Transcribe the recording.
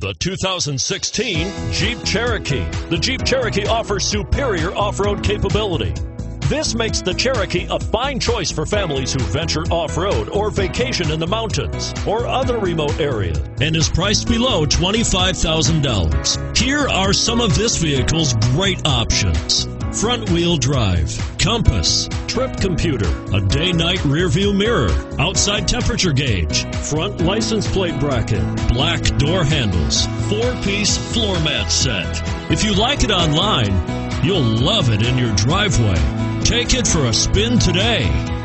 The 2016 Jeep Cherokee. The Jeep Cherokee offers superior off-road capability. This makes the Cherokee a fine choice for families who venture off-road or vacation in the mountains or other remote areas and is priced below $25,000. Here are some of this vehicle's great options. Front wheel drive, compass, trip computer, a day night rear view mirror, outside temperature gauge, front license plate bracket, black door handles, four piece floor mat set. If you like it online, you'll love it in your driveway. Take it for a spin today.